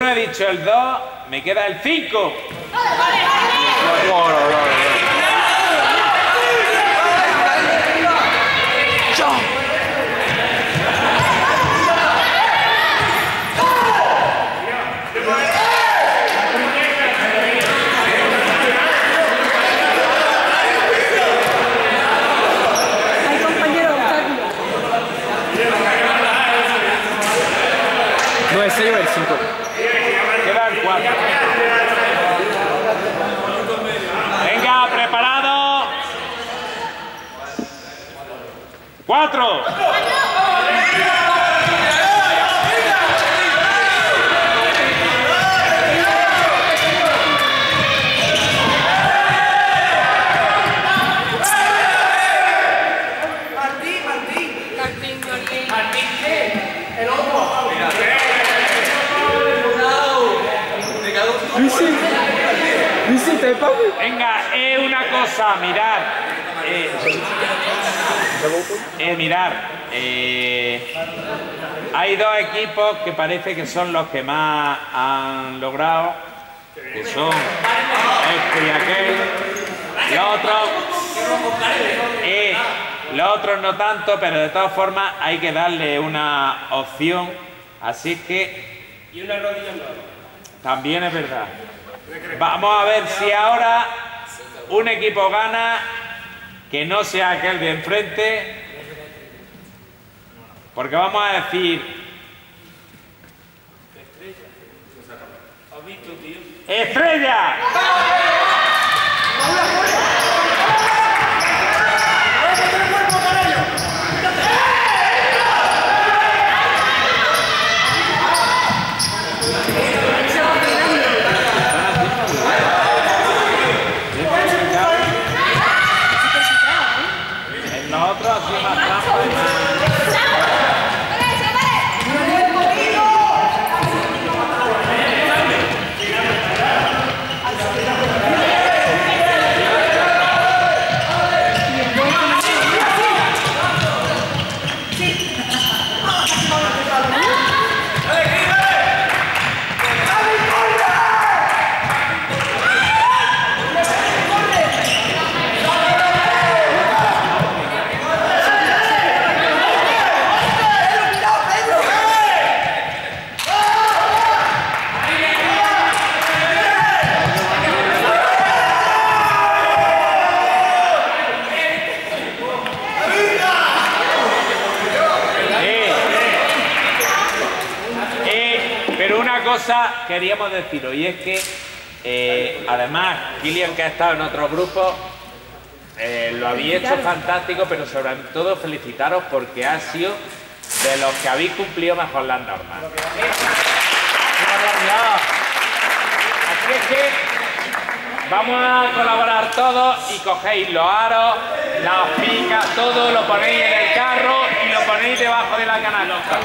No he dicho el 2, me queda el 5. Hay compañero de obstáculo. No es 6 o el 5. Quedan 4. Venga, preparado. 4. Luisi, Luisi, te. Venga, es una cosa, mirad. Eh, eh, mirad. eh, hay dos equipos que parece que son los que más han logrado. Que son este y aquel. Los otros. eh, los otros no tanto, pero de todas formas hay que darle una opción. Así que. Y una rodilla También es verdad. Vamos a ver si ahora un equipo gana que no sea aquel de enfrente. Porque vamos a decir. ¡Estrella! En los otros ha sido más trampa y más. Eh, eh, pero una cosa queríamos deciros y es que eh, además Kilian que ha estado en otros grupos eh, lo habéis hecho fantástico pero sobre todo felicitaros porque ha sido de los que habéis cumplido mejor las normas. Así es que vamos a colaborar todos y cogéis los aros, las picas, todo lo ponéis en el carro y lo ponéis debajo de la canasta.